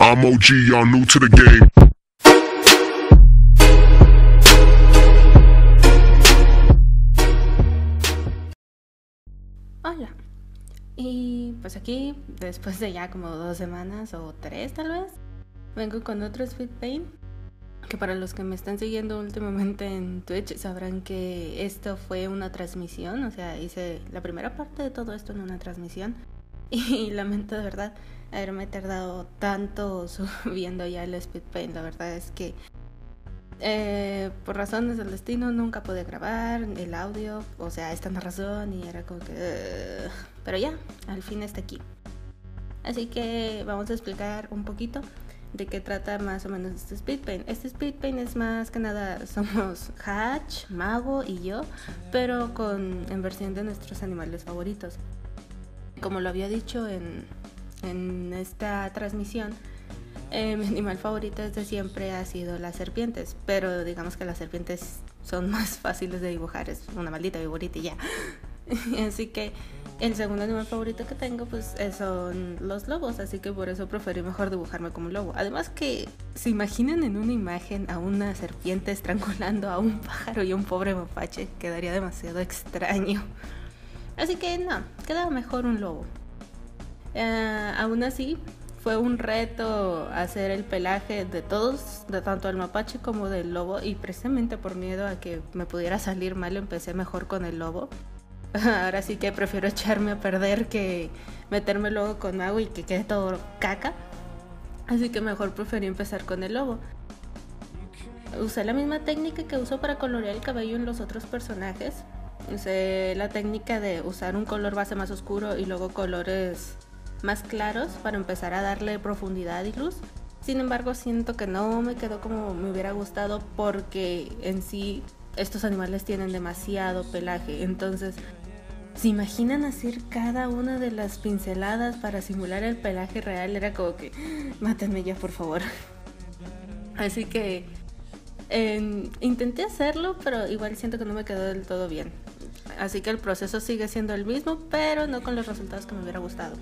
I'm OG, y'all new to the game. Hola. Y pues aquí, después de ya como dos semanas o tres tal vez, vengo con otro Speed Paint. Que para los que me están siguiendo últimamente en Twitch sabrán que esto fue una transmisión. O sea, hice la primera parte de todo esto en una transmisión. Y lamento de verdad haberme tardado tanto subiendo ya el Speed Paint. La verdad es que eh, por razones del destino nunca pude grabar el audio, o sea, esta razón y era como que... Uh, pero ya, al fin está aquí. Así que vamos a explicar un poquito de qué trata más o menos este speed paint. Este speed paint es más que nada, somos Hatch, Mago y yo, pero con en versión de nuestros animales favoritos. Como lo había dicho en, en esta transmisión, eh, mi animal favorito desde siempre ha sido las serpientes, pero digamos que las serpientes son más fáciles de dibujar, es una maldita viborita y ya. así que el segundo animal favorito que tengo pues son los lobos, así que por eso preferí mejor dibujarme como un lobo. Además que se imaginan en una imagen a una serpiente estrangulando a un pájaro y a un pobre mapache, quedaría demasiado extraño. Así que no, queda mejor un lobo. Eh, aún así, fue un reto hacer el pelaje de todos, de tanto el mapache como del lobo, y precisamente por miedo a que me pudiera salir mal, empecé mejor con el lobo. Ahora sí que prefiero echarme a perder que meterme luego con agua y que quede todo caca. Así que mejor preferí empezar con el lobo. Usé la misma técnica que uso para colorear el cabello en los otros personajes. Usé la técnica de usar un color base más oscuro y luego colores más claros para empezar a darle profundidad y luz. Sin embargo, siento que no me quedó como me hubiera gustado porque en sí estos animales tienen demasiado pelaje. Entonces, ¿se imaginan hacer cada una de las pinceladas para simular el pelaje real? Era como que, mátenme ya, por favor. Así que intenté hacerlo, pero igual siento que no me quedó del todo bien. Así que el proceso sigue siendo el mismo, pero no con los resultados que me hubiera gustado.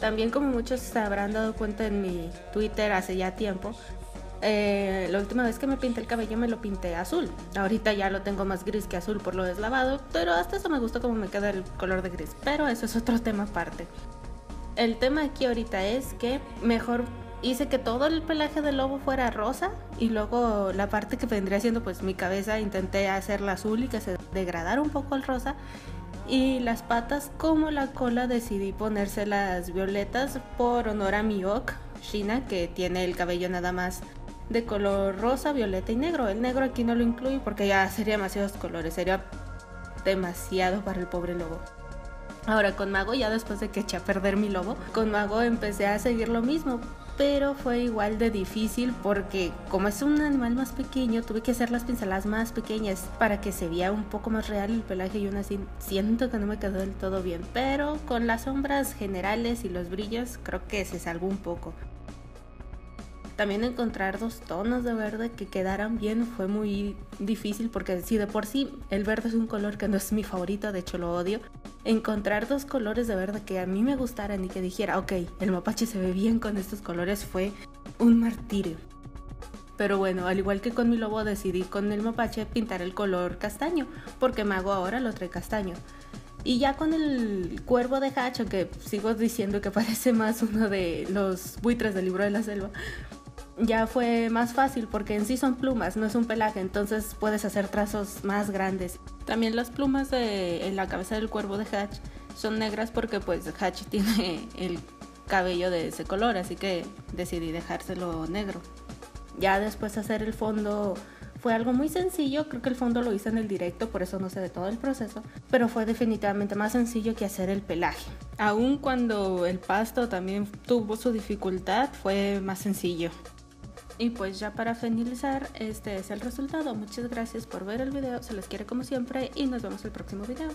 También como muchos se habrán dado cuenta en mi Twitter hace ya tiempo, eh, la última vez que me pinté el cabello me lo pinté azul. Ahorita ya lo tengo más gris que azul por lo deslavado, pero hasta eso me gustó como me queda el color de gris. Pero eso es otro tema aparte. El tema aquí ahorita es que mejor hice que todo el pelaje del lobo fuera rosa y luego la parte que vendría siendo pues mi cabeza intenté hacerla azul y que se degradara un poco el rosa y las patas como la cola decidí ponérselas violetas por honor a mi ok, Shina, que tiene el cabello nada más de color rosa, violeta y negro. El negro aquí no lo incluyo porque ya sería demasiados colores, sería demasiado para el pobre lobo. Ahora con Mago, ya después de que eché a perder mi lobo, con Mago empecé a seguir lo mismo, pero fue igual de difícil porque como es un animal más pequeño, tuve que hacer las pinceladas más pequeñas para que se viera un poco más real el pelaje y aún así siento que no me quedó del todo bien, pero con las sombras generales y los brillos creo que se salvó un poco. También encontrar dos tonos de verde que quedaran bien fue muy difícil porque si de por sí el verde es un color que no es mi favorito, de hecho lo odio, encontrar dos colores de verde que a mí me gustaran y que dijera, ok, el mapache se ve bien con estos colores fue un martirio. Pero bueno, al igual que con mi lobo decidí con el mapache pintar el color castaño, porque Mago ahora lo trae castaño. Y ya con el cuervo de Hacho, que sigo diciendo que parece más uno de los buitres del libro de la selva, ya fue más fácil porque en sí son plumas, no es un pelaje, entonces puedes hacer trazos más grandes. También las plumas de, en la cabeza del cuervo de Hatch son negras porque pues Hatch tiene el cabello de ese color, así que decidí dejárselo negro. Ya después hacer el fondo fue algo muy sencillo, creo que el fondo lo hice en el directo, por eso no sé de todo el proceso, pero fue definitivamente más sencillo que hacer el pelaje. Aun cuando el pasto también tuvo su dificultad, fue más sencillo. Y pues ya para finalizar, este es el resultado. Muchas gracias por ver el video, se les quiere como siempre y nos vemos el próximo video.